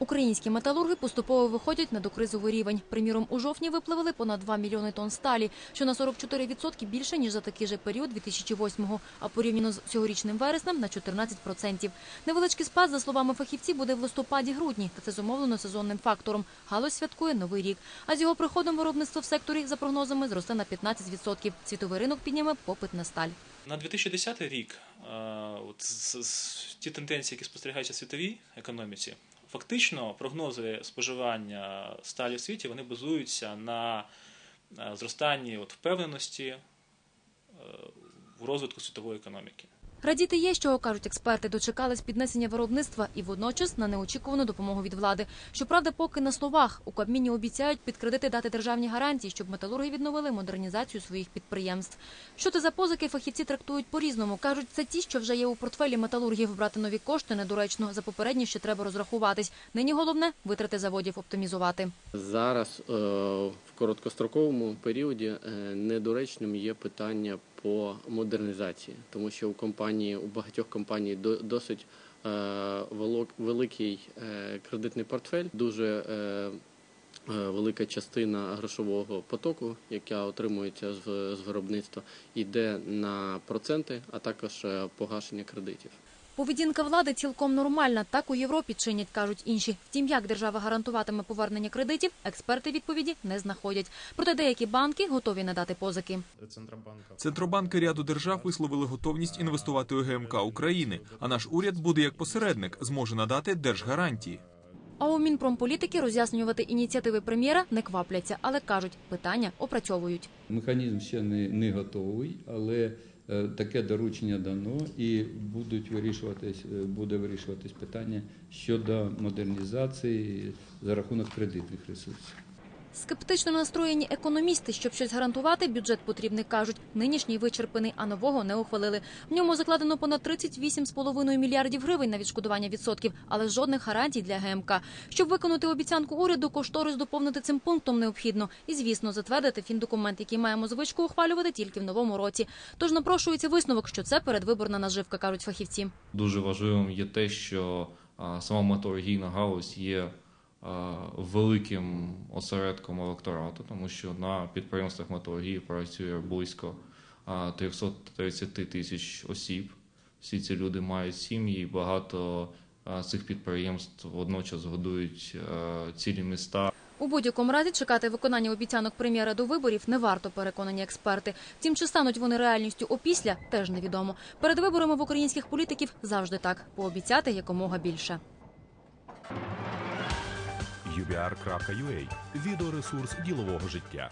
Українські металурги поступово виходять на докризовий рівень. Приміром, у жовтні випливали понад 2 мільйони тонн сталі, що на 44% більше, ніж за такий же період 2008-го, а порівняно з цьогорічним вереснем – на 14%. Невеличкий спад, за словами фахівців, буде в листопаді-грудні, та це зумовлено сезонним фактором. Галузь святкує Новий рік. А з його приходом виробництво в секторі, за прогнозами, зросте на 15%. Світовий ринок підніме попит на сталь. На 2010 рік от, з, з, ті тенденції, які спостерігаються в світовій економіці, фактично прогнози споживання сталі в світі вони базуються на е, зростанні от, впевненості е, в розвитку світової економіки. Радіти є, що кажуть експерти, дочекались піднесення виробництва і водночас на неочікувану допомогу від влади. Щоправда, поки на словах у Кабміні обіцяють під кредити дати державні гарантії, щоб металурги відновили модернізацію своїх підприємств. Що це за позики, фахівці трактують по-різному. кажуть, це ті, що вже є у портфелі металургів. Брати нові кошти недоречно. За попередні ще треба розрахуватись. Нині головне витрати заводів оптимізувати. Зараз е, короткостроковому періоді е, недоречним є питання по модернізації, тому що у компанії у багатьох компаній досить е, великий е, кредитний портфель, дуже велика частина грошового потоку, яка отримується з, виробництва, йде на проценти, а також погашення кредитів. Поведінка влади цілком нормальна. Так у Європі чинять, кажуть інші. Втім, як держава гарантуватиме повернення кредитів, експерти відповіді не знаходять. Проте деякі банки готові надати позики. Центробанки ряду держав висловили готовність інвестувати у ГМК України, а наш уряд буде як посередник, зможе надати держгарантії. А у Мінпромполітики роз'яснювати ініціативи прем'єра не квапляться, але кажуть, питання опрацьовують. Механізм ще не, не готовий, але таке доручення дано і будуть вирішуватись, е, буде вирішуватись питання щодо модернізації за рахунок кредитних ресурсів. Скептично настроєні економісти, щоб щось гарантувати, бюджет потрібний, кажуть. Нинішній вичерпаний, а нового не ухвалили. В ньому закладено понад 38,5 мільярдів гривень на відшкодування відсотків, але жодних гарантій для ГМК. Щоб виконати обіцянку уряду, кошторис доповнити цим пунктом необхідно. І, звісно, затвердити фіндокумент, який маємо звичку ухвалювати тільки в новому році. Тож напрошується висновок, що це передвиборна наживка, кажуть фахівці. Дуже важливим є те, що сама металургійна галузь є великим осередком електорату, тому що на підприємствах металургії працює близько а, 330 тисяч осіб. Всі ці люди мають сім'ї, багато цих підприємств водночас годують цілі міста. У будь-якому разі чекати виконання обіцянок прем'єра до виборів не варто, переконані експерти. Втім, чи стануть вони реальністю опісля, теж невідомо. Перед виборами в українських політиків завжди так пообіцяти якомога більше. ubr.ua – відеоресурс ділового життя.